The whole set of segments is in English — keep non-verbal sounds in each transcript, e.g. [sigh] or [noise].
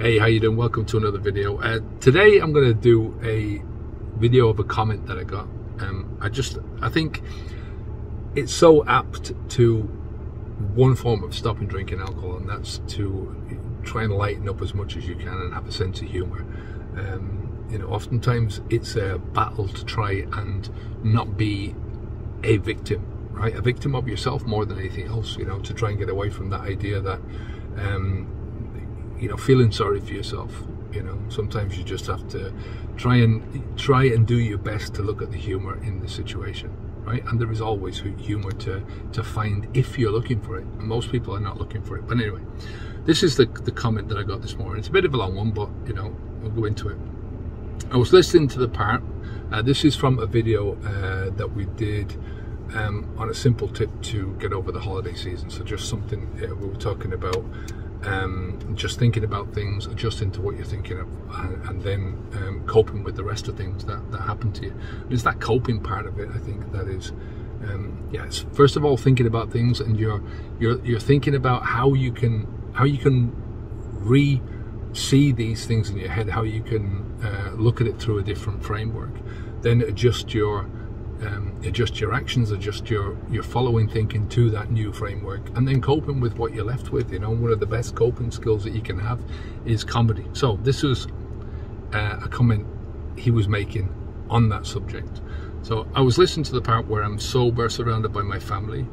Hey, how you doing? Welcome to another video. Uh, today I'm going to do a video of a comment that I got. Um, I just, I think it's so apt to one form of stopping drinking alcohol, and that's to try and lighten up as much as you can and have a sense of humour. Um, you know, oftentimes it's a battle to try and not be a victim, right? A victim of yourself more than anything else. You know, to try and get away from that idea that. Um, you know feeling sorry for yourself you know. Sometimes you just have to try and try and do your best to look at the humor in the situation right? And there is always humor to to find if you're looking for it. Most people are not looking for it. But anyway this is the the comment that i got this morning. It's a bit of a long one but you know we'll go into it. I was listening to the part uh, this is from a video uh, that we did um, on a simple tip to get over the holiday season so just something uh, we were talking about um, just thinking about things, adjusting to what you're thinking of, and, and then um, coping with the rest of things that, that happen to you. it's that coping part of it, I think, that is, um, yes. First of all, thinking about things, and you're you're you're thinking about how you can how you can re see these things in your head, how you can uh, look at it through a different framework, then adjust your um, adjust your actions, adjust your your following thinking to that new framework, and then coping with what you're left with. You know, one of the best coping skills that you can have is comedy. So this was uh, a comment he was making on that subject. So I was listening to the part where I'm sober, surrounded by my family,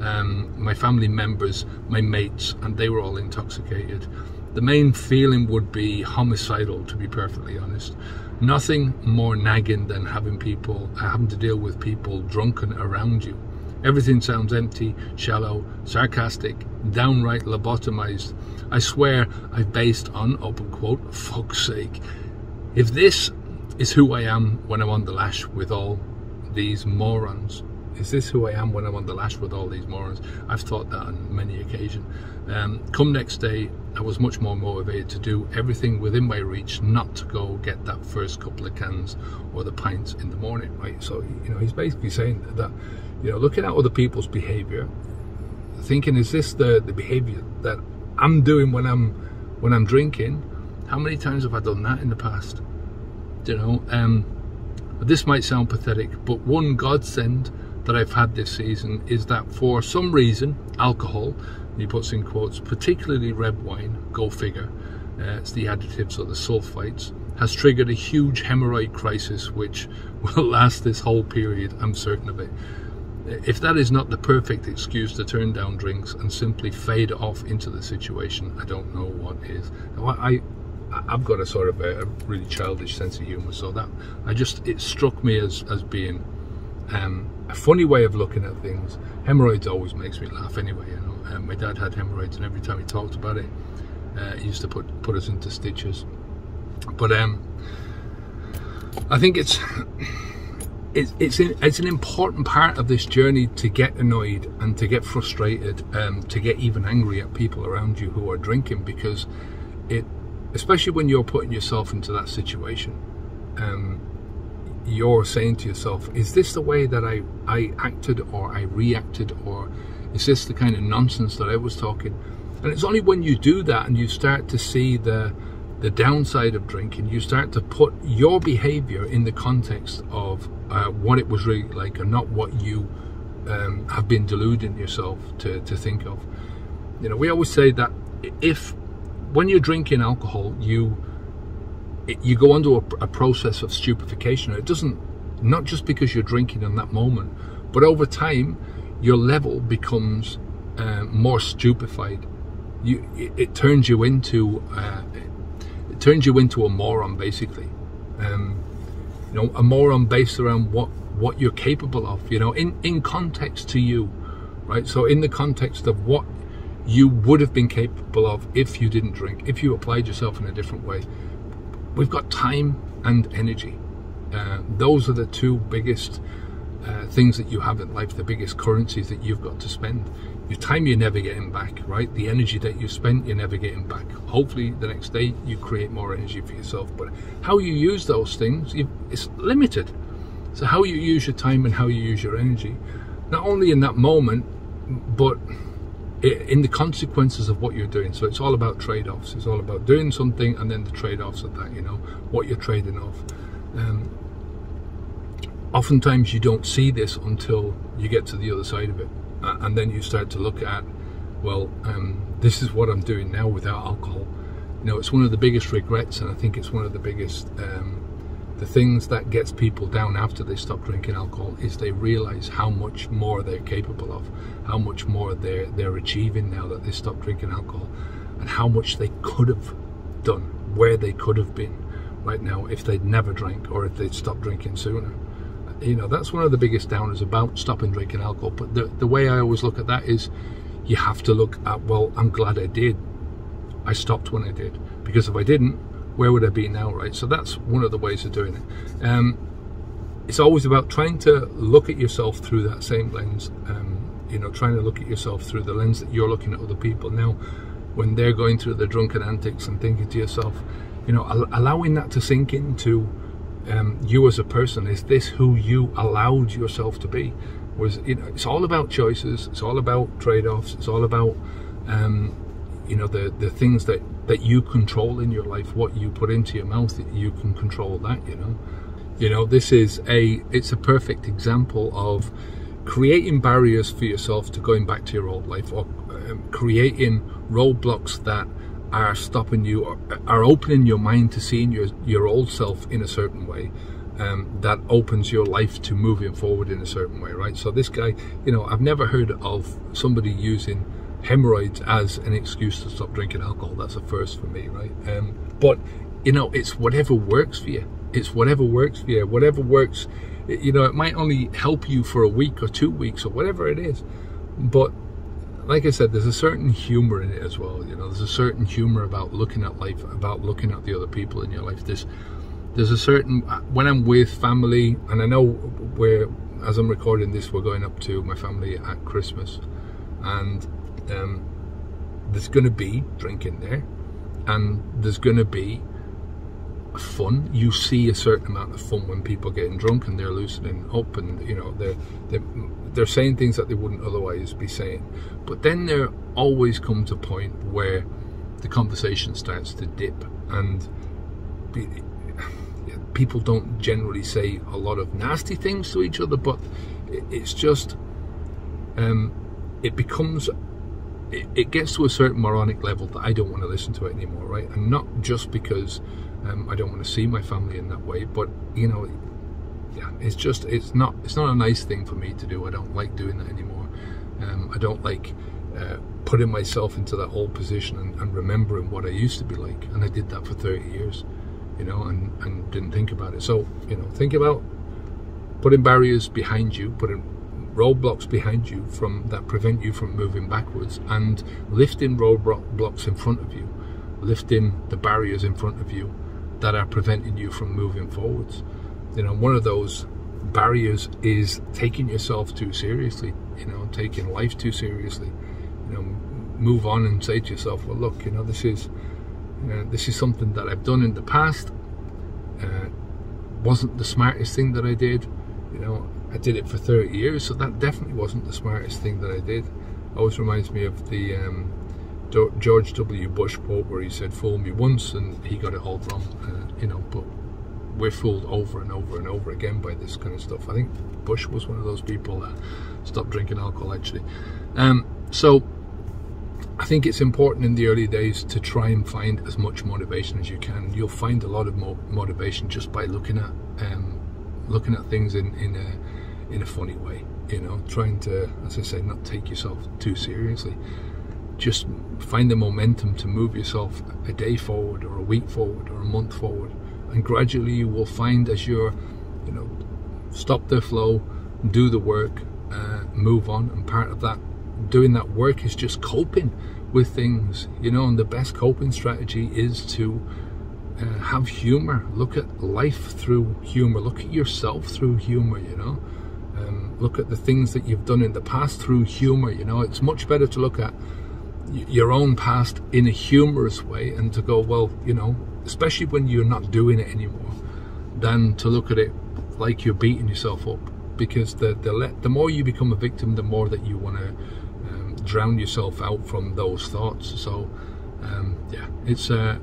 um, my family members, my mates, and they were all intoxicated. The main feeling would be homicidal, to be perfectly honest nothing more nagging than having people having to deal with people drunken around you everything sounds empty shallow sarcastic downright lobotomized i swear i've based on open quote fuck's sake if this is who i am when i'm on the lash with all these morons is this who I am when I'm on the lash with all these morons? I've thought that on many occasions. Um, come next day, was much more motivated to do everything within my reach not to go get that first couple of cans or the pints in the morning, right? So, you know, he's basically saying that, you know, looking at other people's behavior, thinking, is this the, the behavior that I'm doing when I'm, when I'm drinking? How many times have I done that in the past? You know, um, this might sound pathetic, but one godsend that I've had this season is that for some reason, alcohol, he puts in quotes, particularly red wine, go figure, uh, it's the additives or the sulfites, has triggered a huge hemorrhoid crisis which [laughs] will last this whole period, I'm certain of it. If that is not the perfect excuse to turn down drinks and simply fade off into the situation, I don't know what is. I, I've got a sort of a, a really childish sense of humour, so that I just it struck me as as being um, a funny way of looking at things. Hemorrhoids always makes me laugh anyway, you know. My dad had hemorrhoids and every time he talked about it, uh, he used to put, put us into stitches. But um, I think it's, it's, it's, in, it's an important part of this journey to get annoyed and to get frustrated, um, to get even angry at people around you who are drinking because it, especially when you're putting yourself into that situation, um, you're saying to yourself, is this the way that I, I acted or I reacted or is this the kind of nonsense that I was talking? And it's only when you do that and you start to see the the downside of drinking, you start to put your behavior in the context of uh, what it was really like and not what you um, have been deluding yourself to, to think of. You know, we always say that if when you're drinking alcohol, you you go under a, a process of stupefaction. It doesn't, not just because you're drinking in that moment, but over time, your level becomes uh, more stupefied. You, it, it turns you into, uh, it turns you into a moron, basically. Um, you know, a moron based around what what you're capable of. You know, in in context to you, right? So in the context of what you would have been capable of if you didn't drink, if you applied yourself in a different way we've got time and energy. Uh, those are the two biggest uh, things that you have in life, the biggest currencies that you've got to spend. Your time you're never getting back, right? The energy that you spent, you're never getting back. Hopefully, the next day you create more energy for yourself. But how you use those things, it's limited. So, how you use your time and how you use your energy, not only in that moment, but in the consequences of what you're doing. So it's all about trade-offs. It's all about doing something and then the trade-offs of that. You know what you're trading off. Um, oftentimes you don't see this until you get to the other side of it, and then you start to look at, well, um, this is what I'm doing now without alcohol. You know, it's one of the biggest regrets, and I think it's one of the biggest. Um, the things that gets people down after they stop drinking alcohol is they realize how much more they're capable of, how much more they're they're achieving now that they stop drinking alcohol, and how much they could have done, where they could have been right now if they'd never drank or if they'd stopped drinking sooner. You know, that's one of the biggest downers about stopping drinking alcohol. But the the way I always look at that is, you have to look at well, I'm glad I did. I stopped when I did because if I didn't, where would I be now, right? So that's one of the ways of doing it. Um, it's always about trying to look at yourself through that same lens. Um, you know, trying to look at yourself through the lens that you're looking at other people now, when they're going through the drunken antics and thinking to yourself, you know, al- allowing that to sink into um, you as a person. Is this who you allowed yourself to be? Was it's all about choices. It's all about trade-offs. It's all about um, you know the the things that that you control in your life what you put into your mouth you can control that you know you know this is a it's a perfect example of creating barriers for yourself to going back to your old life or um, creating roadblocks that are stopping you are opening your mind to seeing your your old self in a certain way um, that opens your life to moving forward in a certain way right so this guy you know i've never heard of somebody using hemorrhoids as an excuse to stop drinking alcohol. That's a first for me, right? Um, but you know, it's whatever works for you. It's whatever works for you. Whatever works. You know, it might only help you for a week or two weeks or whatever it is. But like I said, there's a certain humor in it as well. You know, there's a certain humor about looking at life, about looking at the other people in your life. There's there's a certain when I'm with family, and I know where as I'm recording this, we're going up to my family at Christmas, and um, there's going to be drinking there, and there's going to be fun. You see a certain amount of fun when people are getting drunk and they're loosening up, and you know they're they're, they're saying things that they wouldn't otherwise be saying. But then there always comes a point where the conversation starts to dip, and be, people don't generally say a lot of nasty things to each other, but it's just um, it becomes it, it, gets to a certain moronic level that I don't want to listen to it anymore, right? And not just because um, I don't want to see my family in that way, but you know, yeah, it's just it's not it's not a nice thing for me to do. I don't like doing that anymore. Um, I don't like uh, putting myself into that old position and, and, remembering what I used to be like, and I did that for 30 years, you know, and and didn't think about it. So you know, think about putting barriers behind you, putting roadblocks behind you from that prevent you from moving backwards and lifting roadblocks in front of you lifting the barriers in front of you that are preventing you from moving forwards. You know one of those barriers is taking yourself too seriously you know taking life too seriously. You know move on and say to yourself well look you know this is uh, this is something that I've done in the past. Uh, wasn't the smartest thing that I did. You know I did it for 30 years, so that definitely wasn't the smartest thing that I did. Always reminds me of the um, George W. Bush quote where he said, "Fool me once," and he got it all wrong. Uh, you know, but we're fooled over and over and over again by this kind of stuff. I think Bush was one of those people that stopped drinking alcohol actually. Um, so I think it's important in the early days to try and find as much motivation as you can. You'll find a lot of mo motivation just by looking at um, looking at things in in a in a funny way, you know, trying to, as I say, not take yourself too seriously. Just find the momentum to move yourself a day forward or a week forward or a month forward. And gradually you will find as you're, you know, stop the flow, do the work, uh, move on. And part of that, doing that work is just coping with things, you know, and the best coping strategy is to uh, have humor. Look at life through humor. Look at yourself through humor, you know um, look at the things that you've done in the past through humor. You know, it's much better to look at your own past in a humorous way and to go, well, you know, especially when you're not doing it anymore, than to look at it like you're beating yourself up. Because the the, the more you become a victim, the more that you want to um, drown yourself out from those thoughts. So, um, yeah, it's uh,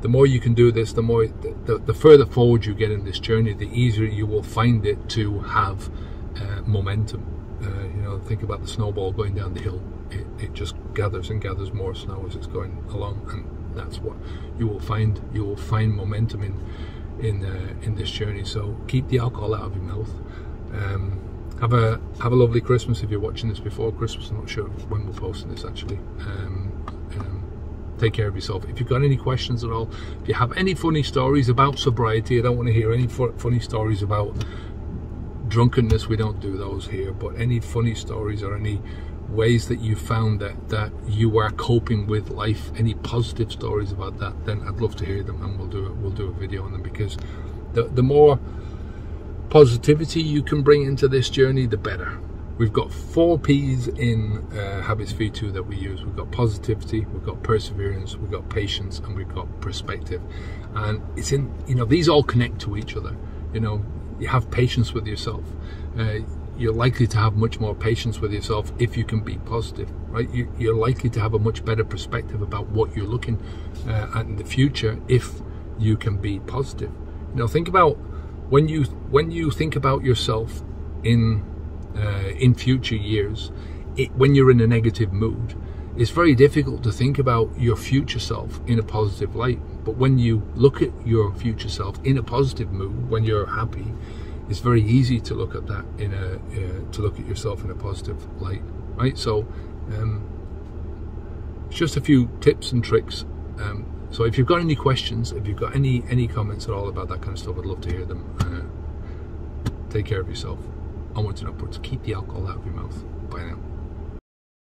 the more you can do this, the more the, the, further forward you get in this journey, the easier you will find it to have uh, momentum. Uh, you know, think about the snowball going down the hill. It, it just gathers and gathers more snow as it's going along, and that's what you will find. You will find momentum in in uh, in this journey. So keep the alcohol out of your mouth. Um, have a have a lovely Christmas if you're watching this before Christmas. I'm not sure when we're posting this actually. Um, um, take care of yourself. If you've got any questions at all, if you have any funny stories about sobriety, I don't want to hear any funny stories about drunkenness. We don't do those here. But any funny stories or any ways that you found that that you are coping with life, any positive stories about that, then I'd love to hear them, and we'll do it. We'll do a video on them because the the more positivity you can bring into this journey, the better. We've got four P's in uh, Habits V2 that we use. We've got positivity, we've got perseverance, we've got patience, and we've got perspective. And it's in, you know, these all connect to each other. You know, you have patience with yourself. Uh, you're likely to have much more patience with yourself if you can be positive, right? You, are likely to have a much better perspective about what you're looking uh, at in the future if you can be positive. You know, think about when you when you think about yourself in uh, in future years, it, when you're in a negative mood, it's very difficult to think about your future self in a positive light. But when you look at your future self in a positive mood, when you're happy, it's very easy to look at that in a uh, to look at yourself in a positive light, right? So, um, just a few tips and tricks. Um, so if you've got any questions, if you've got any any comments at all about that kind of stuff, I'd love to hear them. Uh, take care of yourself. Onwards and upwards. Keep the alcohol out of your mouth. Bye now.